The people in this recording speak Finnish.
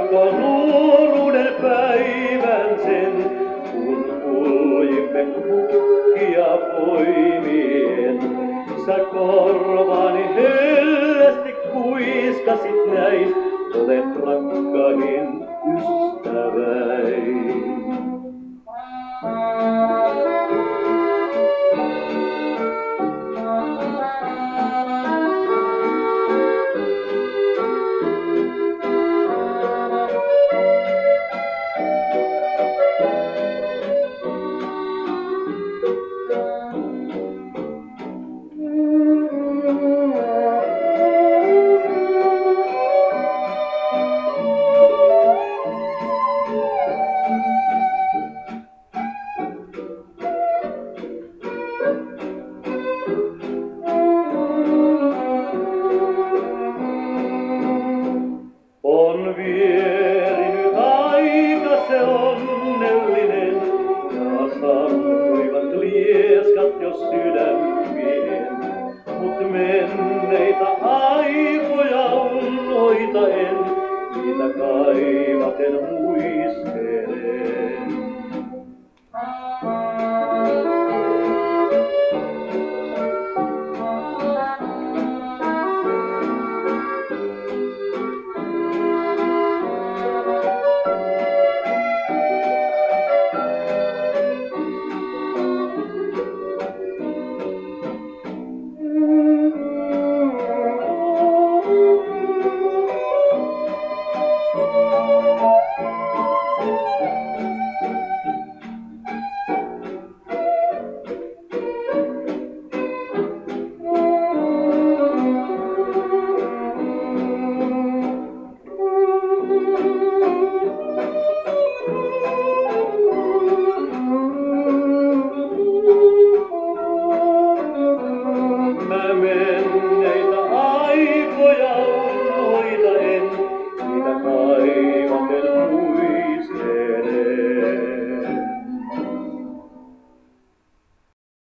alkoi nuoruuden päivän sen, kun kuljimme kukkia poimien. Sä korvaani hellästi kuiskasit näin, olet rakkanin ystävä. vierinyt aika se onnellinen. Kasaan kuivat lieskat jo sydämiin, mut menneitä aikoja unhoita en, niitä kaivaten muistelen.